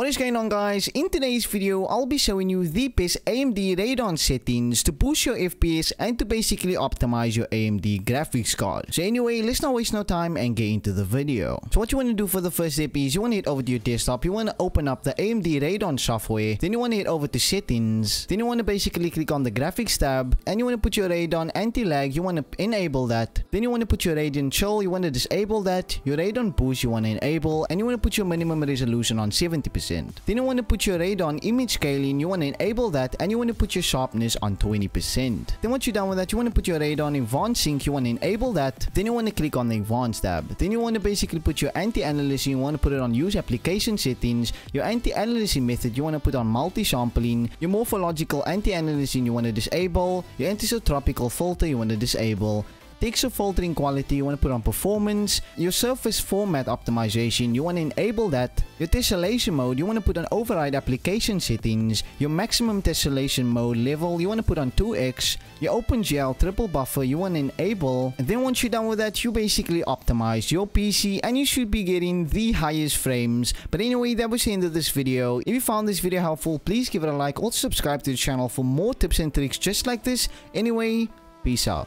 What is going on guys? In today's video, I'll be showing you the best AMD Radeon settings to boost your FPS and to basically optimize your AMD graphics card. So anyway, let's not waste no time and get into the video. So what you want to do for the first step is you want to head over to your desktop, you want to open up the AMD Radeon software, then you want to head over to settings, then you want to basically click on the graphics tab and you want to put your Radeon anti-lag, you want to enable that, then you want to put your Radeon chill, you want to disable that, your Radeon boost you want to enable and you want to put your minimum resolution on 70%. Then you want to put your Radeon image scaling, you want to enable that and you want to put your sharpness on 20%. Then once you're done with that, you want to put your Radeon advanced sync, you want to enable that. Then you want to click on the advanced tab. Then you want to basically put your anti-aliasing, you want to put it on use application settings. Your anti-aliasing method, you want to put on multi-sampling. Your morphological anti-aliasing, you want to disable. Your anisotropical filter, you want to disable texture filtering quality you want to put on performance your surface format optimization you want to enable that your tessellation mode you want to put on override application settings your maximum tessellation mode level you want to put on 2x your OpenGL triple buffer you want to enable and then once you're done with that you basically optimize your PC and you should be getting the highest frames. But anyway that was the end of this video. If you found this video helpful please give it a like also subscribe to the channel for more tips and tricks just like this. Anyway peace out